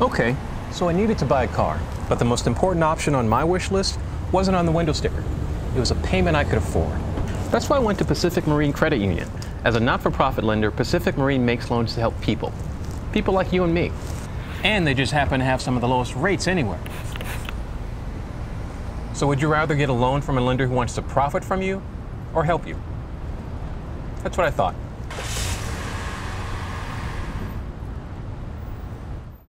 Okay, so I needed to buy a car, but the most important option on my wish list wasn't on the window sticker. It was a payment I could afford. That's why I went to Pacific Marine Credit Union. As a not for profit lender, Pacific Marine makes loans to help people. People like you and me. And they just happen to have some of the lowest rates anywhere. So, would you rather get a loan from a lender who wants to profit from you or help you? That's what I thought.